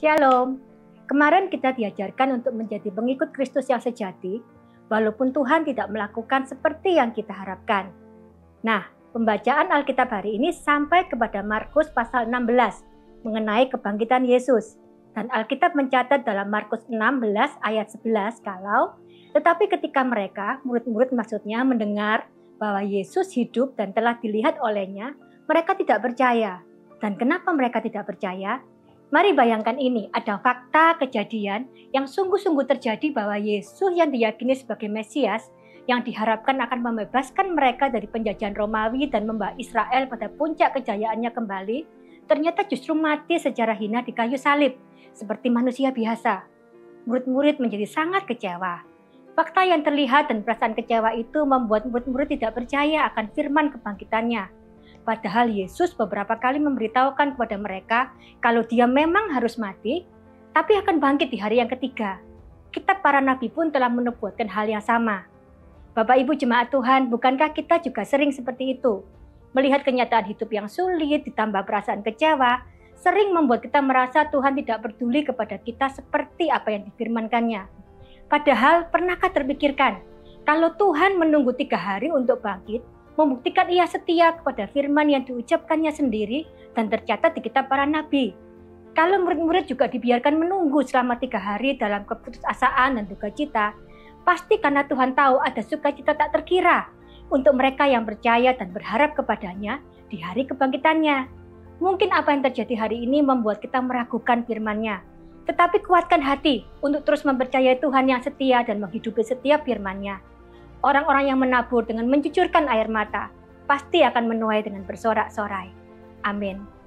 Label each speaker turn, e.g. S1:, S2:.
S1: Shalom. Kemarin kita diajarkan untuk menjadi pengikut Kristus yang sejati, walaupun Tuhan tidak melakukan seperti yang kita harapkan. Nah, pembacaan Alkitab hari ini sampai kepada Markus pasal 16 mengenai kebangkitan Yesus. Dan Alkitab mencatat dalam Markus 16 ayat 11 kalau tetapi ketika mereka, murid-murid maksudnya mendengar bahwa Yesus hidup dan telah dilihat olehnya, mereka tidak percaya. Dan kenapa mereka tidak percaya? Mari bayangkan ini, ada fakta kejadian yang sungguh-sungguh terjadi bahwa Yesus yang diyakini sebagai Mesias yang diharapkan akan membebaskan mereka dari penjajahan Romawi dan membawa Israel pada puncak kejayaannya kembali, ternyata justru mati secara hina di kayu salib, seperti manusia biasa. Murid-murid menjadi sangat kecewa. Fakta yang terlihat dan perasaan kecewa itu membuat murid-murid tidak percaya akan firman kebangkitannya Padahal Yesus beberapa kali memberitahukan kepada mereka kalau dia memang harus mati, tapi akan bangkit di hari yang ketiga. Kitab para nabi pun telah menubuatkan hal yang sama. Bapak Ibu jemaat Tuhan, bukankah kita juga sering seperti itu? Melihat kenyataan hidup yang sulit ditambah perasaan kecewa, sering membuat kita merasa Tuhan tidak peduli kepada kita seperti apa yang difirmankannya. Padahal pernahkah terpikirkan, kalau Tuhan menunggu tiga hari untuk bangkit, membuktikan ia setia kepada firman yang diucapkannya sendiri dan tercatat di kitab para nabi. Kalau murid-murid juga dibiarkan menunggu selama tiga hari dalam keputusasaan dan duka cita, pasti karena Tuhan tahu ada sukacita tak terkira untuk mereka yang percaya dan berharap kepadanya di hari kebangkitannya. Mungkin apa yang terjadi hari ini membuat kita meragukan firman-Nya. Tetapi kuatkan hati untuk terus mempercayai Tuhan yang setia dan menghidupi setiap firman-Nya Orang-orang yang menabur dengan mencucurkan air mata pasti akan menuai dengan bersorak-sorai. Amin.